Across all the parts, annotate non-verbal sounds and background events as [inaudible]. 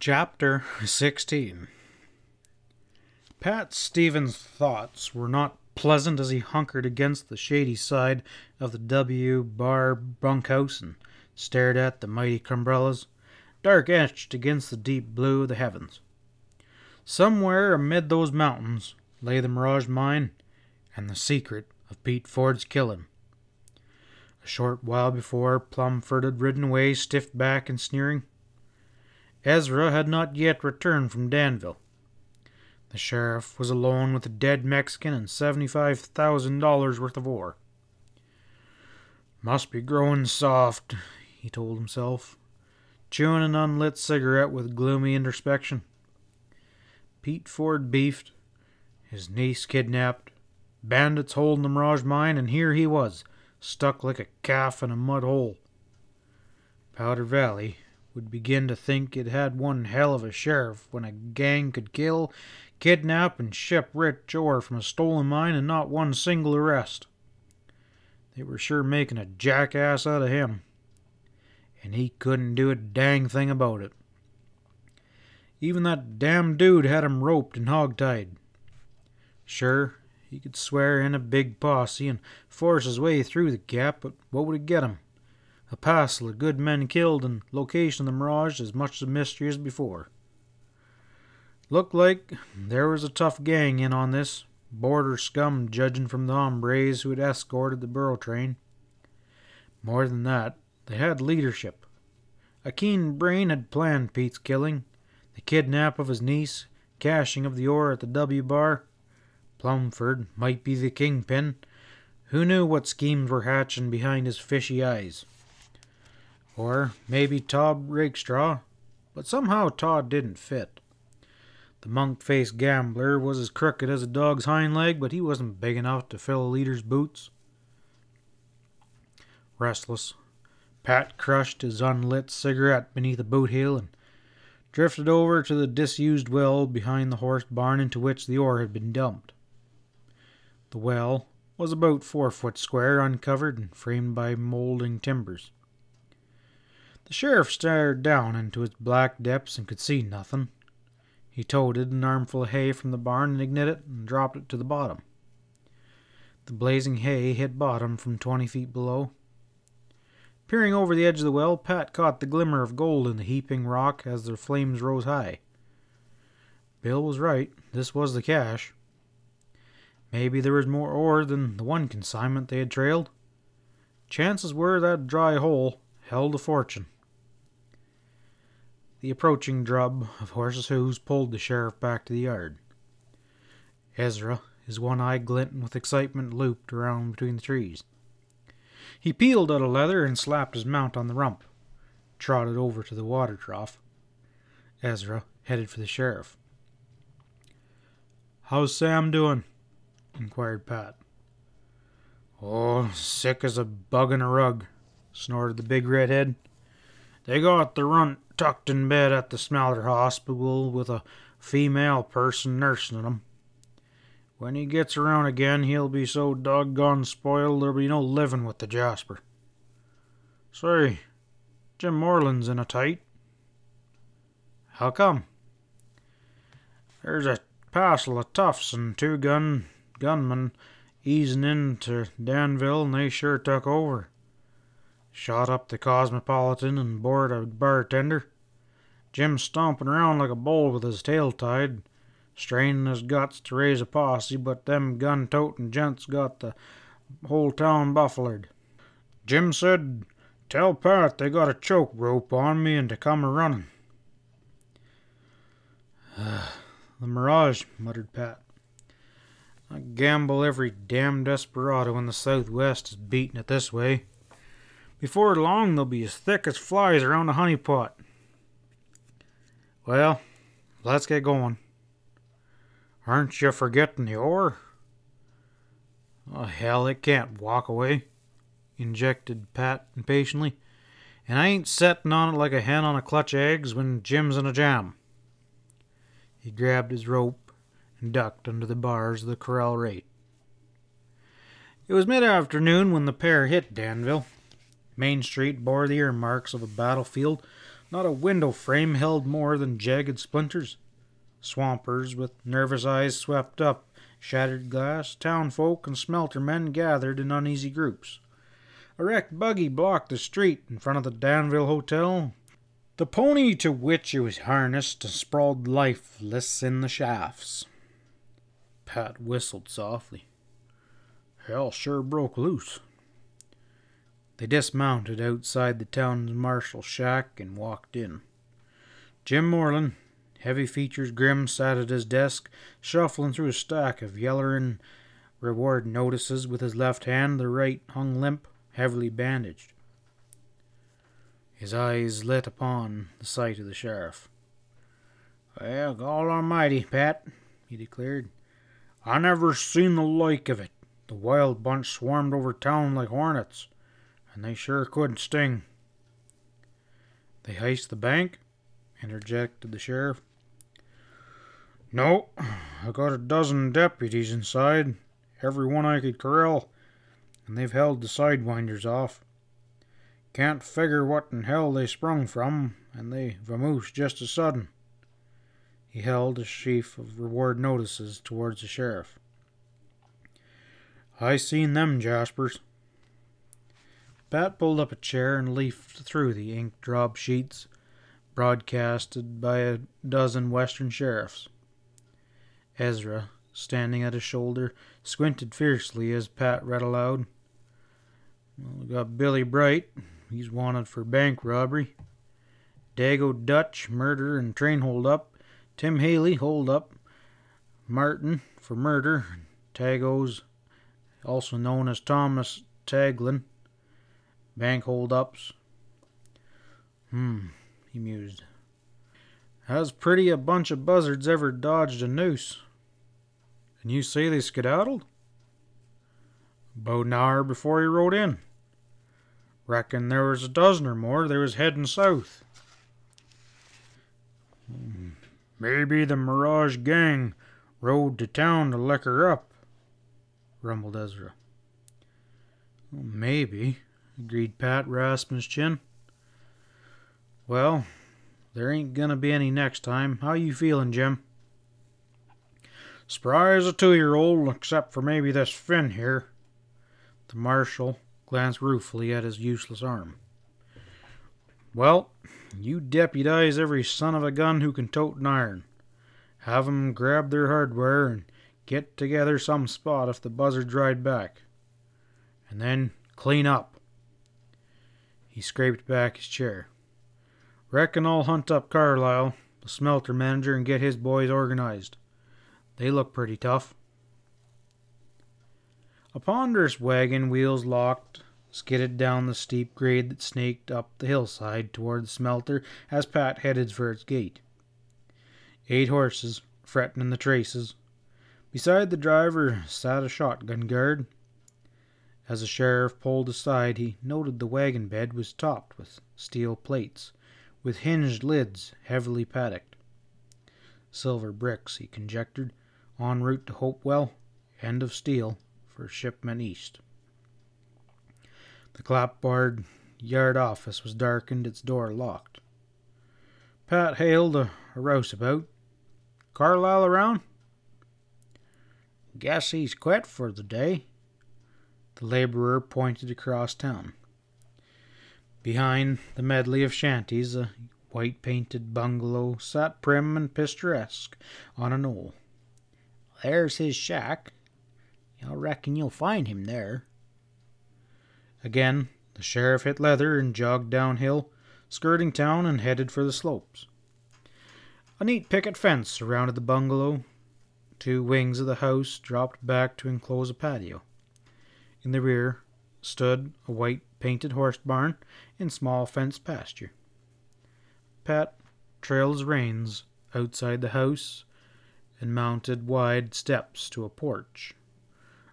Chapter 16 Pat Stevens' thoughts were not pleasant as he hunkered against the shady side of the W bar bunkhouse and stared at the mighty umbrellas, dark etched against the deep blue of the heavens. Somewhere amid those mountains lay the Mirage Mine and the secret of Pete Ford's killing. A short while before, Plumford had ridden away stiff backed and sneering. Ezra had not yet returned from Danville. The sheriff was alone with a dead Mexican and seventy-five thousand dollars worth of ore. Must be growing soft, he told himself, chewing an unlit cigarette with gloomy introspection. Pete Ford beefed, his niece kidnapped, bandits holding the Mirage Mine, and here he was, stuck like a calf in a mud hole. Powder Valley would begin to think it had one hell of a sheriff when a gang could kill, kidnap, and ship rich ore from a stolen mine and not one single arrest. They were sure making a jackass out of him, and he couldn't do a dang thing about it. Even that damn dude had him roped and hogtied. Sure, he could swear in a big posse and force his way through the gap, but what would it get him? A passel of good men killed and location of the Mirage as much a mystery as before. Looked like there was a tough gang in on this, border scum judging from the hombres who had escorted the burro train. More than that, they had leadership. A keen brain had planned Pete's killing, the kidnap of his niece, cashing of the ore at the W bar. Plumford might be the kingpin. Who knew what schemes were hatching behind his fishy eyes? Or maybe Todd Rakestraw, but somehow Todd didn't fit. The monk faced gambler was as crooked as a dog's hind leg, but he wasn't big enough to fill a leader's boots. Restless, Pat crushed his unlit cigarette beneath a boot heel and drifted over to the disused well behind the horse barn into which the ore had been dumped. The well was about four foot square, uncovered and framed by molding timbers. The sheriff stared down into its black depths and could see nothing. He toted an armful of hay from the barn and ignited it and dropped it to the bottom. The blazing hay hit bottom from twenty feet below. Peering over the edge of the well, Pat caught the glimmer of gold in the heaping rock as the flames rose high. Bill was right. This was the cache. Maybe there was more ore than the one consignment they had trailed. Chances were that dry hole held a fortune. The approaching drub of horses' hoofs pulled the sheriff back to the yard. Ezra, his one eye glinting with excitement, looped around between the trees. He peeled out a leather and slapped his mount on the rump, trotted over to the water trough. Ezra headed for the sheriff. How's Sam doing? inquired Pat. Oh, sick as a bug in a rug, snorted the big redhead. They got the runt tucked in bed at the Smelter Hospital with a female person nursing him. When he gets around again, he'll be so doggone spoiled there'll be no living with the Jasper. Say, Jim Moreland's in a tight. How come? There's a passel of toughs and two gun gunmen easing into Danville, and they sure took over. Shot up the Cosmopolitan and bored a bartender. Jim's stomping around like a bull with his tail tied straining his guts to raise a posse, but them gun toting gents got the whole town buffaloed. Jim said, Tell Pat they got a choke rope on me and to come a running. [sighs] the Mirage, muttered Pat. I gamble every damn desperado in the Southwest is beating it this way. Before long, they'll be as thick as flies around a honey pot. Well, let's get going. Aren't you forgetting the ore? Oh, hell, it can't walk away, injected Pat impatiently. And I ain't setting on it like a hen on a clutch of eggs when Jim's in a jam. He grabbed his rope and ducked under the bars of the corral rate. It was mid afternoon when the pair hit Danville. Main Street bore the earmarks of a battlefield Not a window frame held more than jagged splinters. Swampers with nervous eyes swept up shattered glass, townfolk and smelter men gathered in uneasy groups. A wrecked buggy blocked the street in front of the Danville Hotel. The pony to which it was harnessed sprawled lifeless in the shafts. Pat whistled softly. Hell sure broke loose. They dismounted outside the town's marshal shack and walked in. Jim Moreland, heavy features grim, sat at his desk, shuffling through a stack of yellering reward notices with his left hand, the right hung limp, heavily bandaged. His eyes lit upon the sight of the sheriff. Well, God Almighty, Pat, he declared. I never seen the like of it. The wild bunch swarmed over town like hornets, and they sure couldn't sting. They heist the bank? interjected the sheriff. No, I got a dozen deputies inside, every one I could corral, and they've held the sidewinders off. Can't figure what in hell they sprung from, and they vamoosed just as sudden. He held a sheaf of reward notices towards the sheriff. I seen them, Jaspers. Pat pulled up a chair and leafed through the ink drop sheets broadcasted by a dozen western sheriffs. Ezra, standing at his shoulder, squinted fiercely as Pat read aloud. Well, we got Billy Bright. He's wanted for bank robbery. Dago Dutch, murder and train holdup. Tim Haley, holdup. Martin for murder. Tagos, also known as Thomas Taglin. Bank holdups. Hmm, he mused. How's pretty a bunch of buzzards ever dodged a noose? And you say they skedaddled? About an hour before he rode in. Reckon there was a dozen or more. They was heading south. Maybe the Mirage gang rode to town to liquor up, rumbled Ezra. Maybe, agreed Pat, rasping his chin. Well, there ain't gonna be any next time. How you feeling, Jim? Spry as a two-year-old, except for maybe this fin here. The marshal glanced ruefully at his useless arm. Well, you deputize every son of a gun who can tote an iron. Have 'em grab their hardware and get together some spot if the buzzards ride back. And then clean up. He scraped back his chair. Reckon I'll hunt up Carlyle, the smelter manager, and get his boys organized. They look pretty tough. A ponderous wagon, wheels locked, skidded down the steep grade that snaked up the hillside toward the smelter as Pat headed for its gate. Eight horses, fretting in the traces. Beside the driver sat a shotgun guard. As the sheriff pulled aside, he noted the wagon bed was topped with steel plates with hinged lids heavily paddocked. Silver bricks, he conjectured, en route to Hopewell, end of steel for shipment east. The clapboard yard office was darkened, its door locked. Pat hailed a, a rouseabout. Carlyle around? Guess he's quit for the day. The laborer pointed across town. Behind the medley of shanties, a white painted bungalow sat prim and picturesque on a knoll. There's his shack. I reckon you'll find him there. Again, the sheriff hit leather and jogged downhill, skirting town and headed for the slopes. A neat picket fence surrounded the bungalow. Two wings of the house dropped back to enclose a patio. In the rear stood a white painted horse barn and small fenced pasture. Pat trailed his reins outside the house and mounted wide steps to a porch.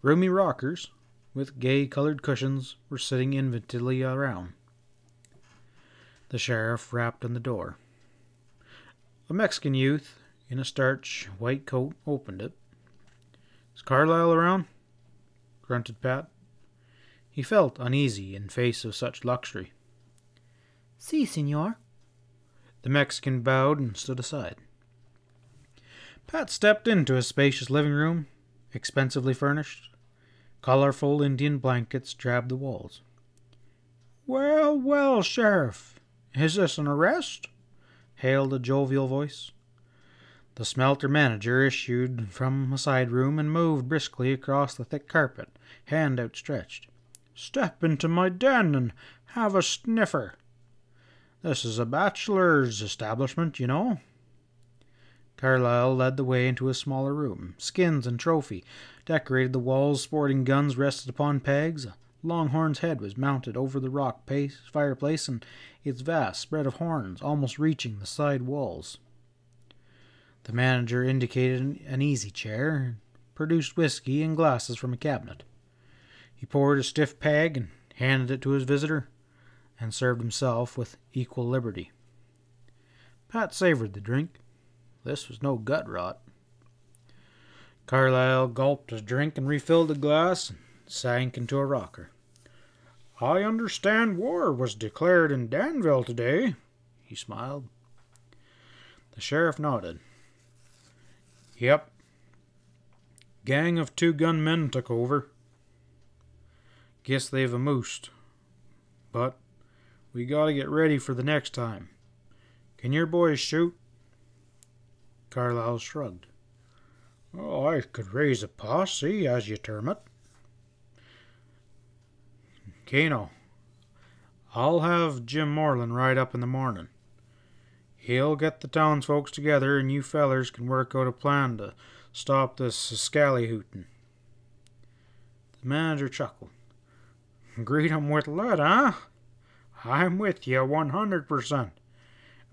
Roomy rockers with gay colored cushions were sitting invitedly around. The sheriff rapped on the door. A Mexican youth in a starch white coat opened it. Is Carlyle around? grunted Pat. He felt uneasy in face of such luxury. Si, senor. The Mexican bowed and stood aside. Pat stepped into a spacious living room, expensively furnished. Colorful Indian blankets drabbed the walls. Well, well, Sheriff, is this an arrest? hailed a jovial voice. The smelter manager issued from a side room and moved briskly across the thick carpet, hand outstretched. Step into my den and have a sniffer. This is a bachelor's establishment, you know. Carlyle led the way into a smaller room. Skins and trophy decorated the walls, sporting guns rested upon pegs. A longhorn's head was mounted over the rock pace, fireplace, and its vast spread of horns almost reaching the side walls. The manager indicated an easy chair and produced whiskey and glasses from a cabinet. He poured a stiff peg and handed it to his visitor, and served himself with equal liberty. Pat savored the drink. This was no gut rot. Carlyle gulped his drink and refilled the glass and sank into a rocker. I understand war was declared in Danville today, he smiled. The sheriff nodded. Yep. Gang of two gunmen took over. Guess they've amoosed. But we gotta get ready for the next time. Can your boys shoot? Carlyle shrugged. Oh, I could raise a posse, as you term it. Kano, I'll have Jim Moreland ride up in the morning. He'll get the townsfolk together, and you fellers can work out a plan to stop this scallyhootin'. The manager chuckled. Greet 'em with lead, huh? I'm with you 100%.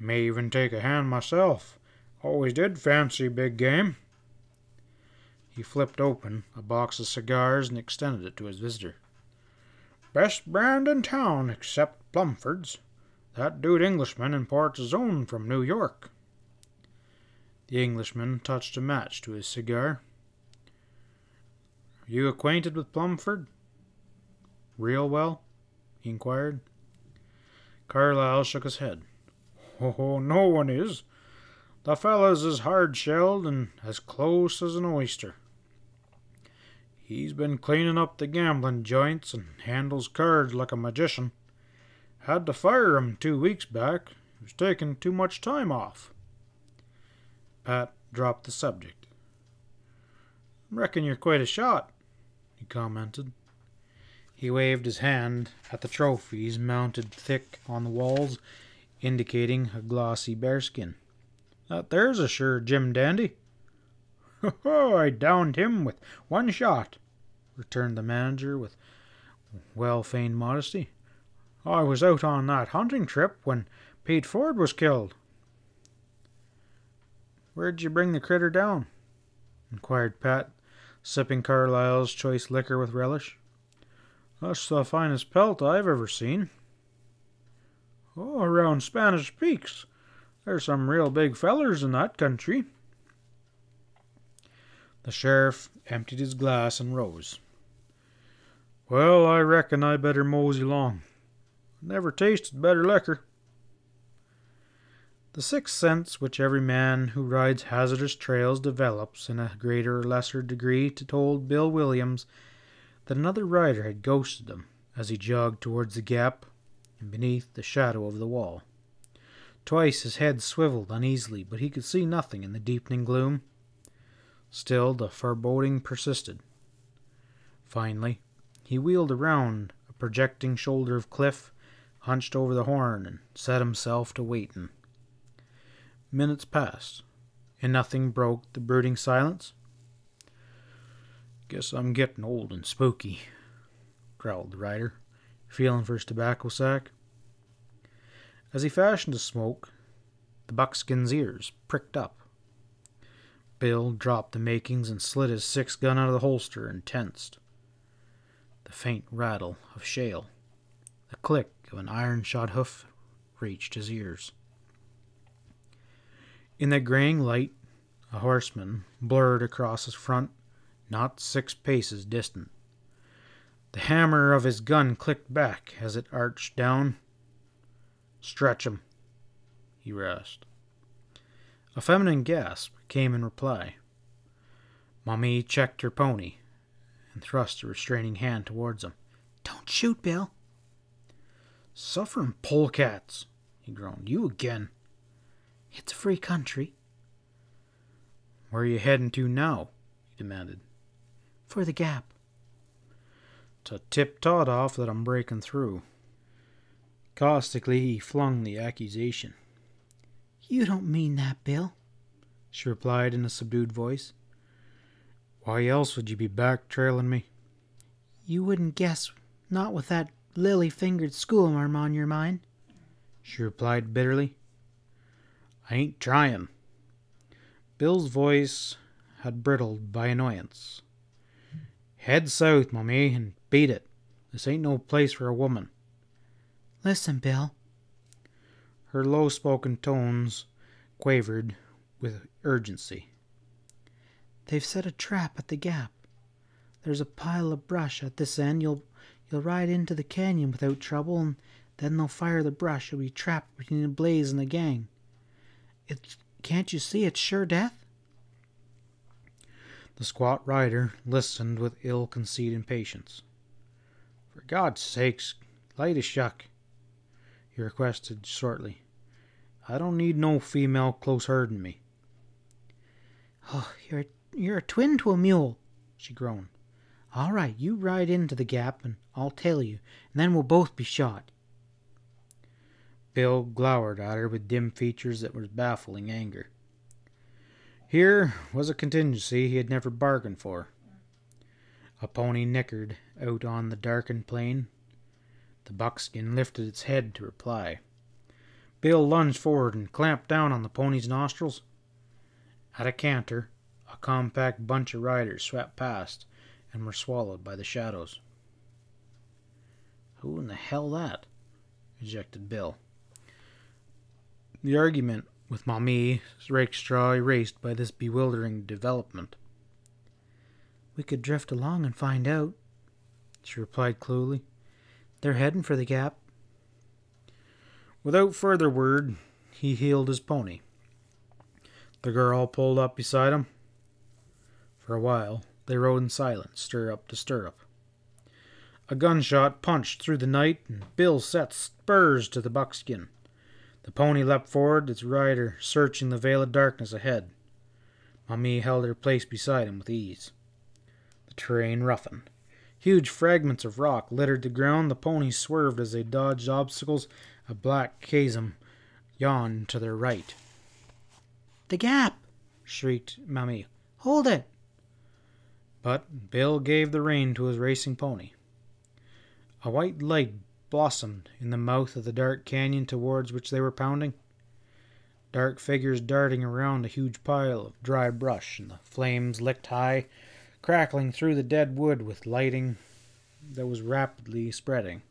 May even take a hand myself. Always did fancy big game. He flipped open a box of cigars and extended it to his visitor. Best brand in town, except Plumford's. That dude Englishman imports his own from New York. The Englishman touched a match to his cigar. You acquainted with Plumford? Real well? he inquired. Carlyle shook his head. Oh, no one is. The fellow's as hard shelled and as close as an oyster. He's been cleaning up the gambling joints and handles cards like a magician. Had to fire him two weeks back. He was taking too much time off. Pat dropped the subject. Reckon you're quite a shot, he commented. He waved his hand at the trophies mounted thick on the walls, indicating a glossy bearskin. That there's a sure Jim Dandy. Oh, I downed him with one shot, returned the manager with well feigned modesty. I was out on that hunting trip when Pete Ford was killed. Where'd you bring the critter down? inquired Pat, sipping Carlyle's choice liquor with relish. That's the finest pelt I've ever seen. Oh, around Spanish Peaks. There's some real big fellers in that country. The sheriff emptied his glass and rose. Well, I reckon I better mosey along. Never tasted better liquor. The sixth sense which every man who rides hazardous trails develops in a greater or lesser degree to told Bill Williams that another rider had ghosted them as he jogged towards the gap and beneath the shadow of the wall. Twice his head swiveled uneasily, but he could see nothing in the deepening gloom. Still, the foreboding persisted. Finally, he wheeled around a projecting shoulder of cliff, hunched over the horn, and set himself to waiting. Minutes passed, and nothing broke the brooding silence. Guess I'm getting old and spooky, growled the rider, feeling for his tobacco sack. As he fashioned a smoke, the buckskin's ears pricked up. Bill dropped the makings and slid his six gun out of the holster and tensed. The faint rattle of shale, the click of an iron shod hoof reached his ears. In the graying light, a horseman blurred across his front not six paces distant. The hammer of his gun clicked back as it arched down. Stretch him, he rasped. A feminine gasp came in reply. Mamie checked her pony and thrust a restraining hand towards him. Don't shoot, Bill. Suffering polecats, he groaned. You again. It's a free country. Where are you heading to now? he demanded. For the gap. To tip Todd off that I'm breaking through. Caustically, he flung the accusation. You don't mean that, Bill, she replied in a subdued voice. Why else would you be back trailing me? You wouldn't guess, not with that lily fingered schoolmarm on your mind, she replied bitterly. I ain't trying. Bill's voice had brittled by annoyance. Head south, Mamie, and beat it. This ain't no place for a woman. Listen, Bill. Her low spoken tones quavered with urgency. They've set a trap at the gap. There's a pile of brush at this end. You'll you'll ride into the canyon without trouble, and then they'll fire the brush. You'll be trapped between the blaze and the gang. It's can't you see it's sure death? The squat rider listened with ill-concealed impatience. For God's sakes, light a shuck, he requested shortly. I don't need no female close herding me. Oh, you're you're a twin to a mule, she groaned. All right, you ride into the gap and I'll tail you, and then we'll both be shot. Bill glowered at her with dim features that were baffling anger. Here was a contingency he had never bargained for. A pony nickered out on the darkened plain. The buckskin lifted its head to reply. Bill lunged forward and clamped down on the pony's nostrils. At a canter, a compact bunch of riders swept past and were swallowed by the shadows. Who in the hell that? ejected Bill. The argument with Mamie Rakestraw erased by this bewildering development. We could drift along and find out, she replied coolly. They're heading for the gap. Without further word, he heeled his pony. The girl pulled up beside him. For a while, they rode in silence, stirrup to stirrup. A gunshot punched through the night, and Bill set spurs to the buckskin. The pony leapt forward, its rider searching the veil of darkness ahead. Mamie held her place beside him with ease. The terrain roughened. Huge fragments of rock littered the ground. The ponies swerved as they dodged obstacles. A black chasm yawned to their right. The gap! shrieked Mamie. Hold it! But Bill gave the rein to his racing pony. A white light blossomed in the mouth of the dark canyon towards which they were pounding. Dark figures darting around a huge pile of dry brush, and the flames licked high, crackling through the dead wood with lighting that was rapidly spreading.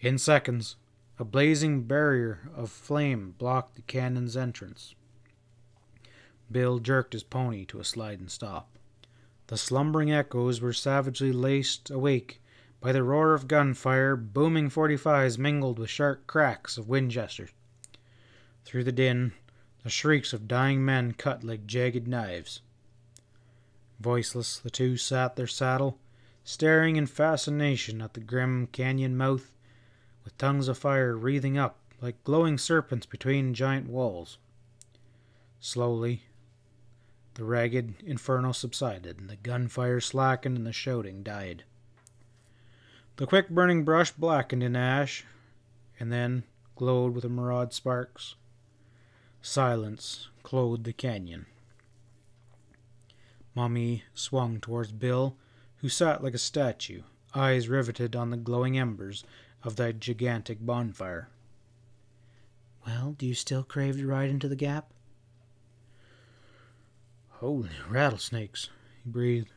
In seconds, a blazing barrier of flame blocked the canyon's entrance. Bill jerked his pony to a sliding stop. The slumbering echoes were savagely laced awake by the roar of gunfire, booming 45s mingled with sharp cracks of Winchesters. Through the din, the shrieks of dying men cut like jagged knives. Voiceless, the two sat their saddle, staring in fascination at the grim canyon mouth, with tongues of fire wreathing up like glowing serpents between giant walls. Slowly, the ragged inferno subsided, and the gunfire slackened and the shouting died. The quick burning brush blackened in ash, and then glowed with emerald sparks. Silence clothed the canyon. Mamie swung towards Bill, who sat like a statue, eyes riveted on the glowing embers of that gigantic bonfire. Well, do you still crave to ride into the gap? Holy rattlesnakes, he breathed.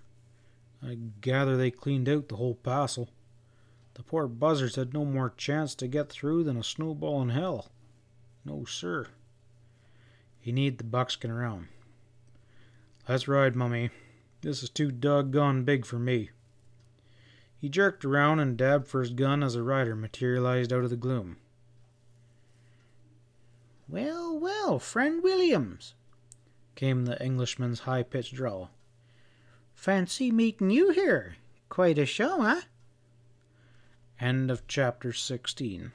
I gather they cleaned out the whole passel. The poor buzzards had no more chance to get through than a snowball in hell. No, sir. He kneed the buckskin around. Let's ride, Mamie. This is too doggone big for me. He jerked around and dabbed for his gun as a rider materialized out of the gloom. Well, well, friend Williams, came the Englishman's high pitched drawl. Fancy meeting you here. Quite a show, eh? End of chapter 16.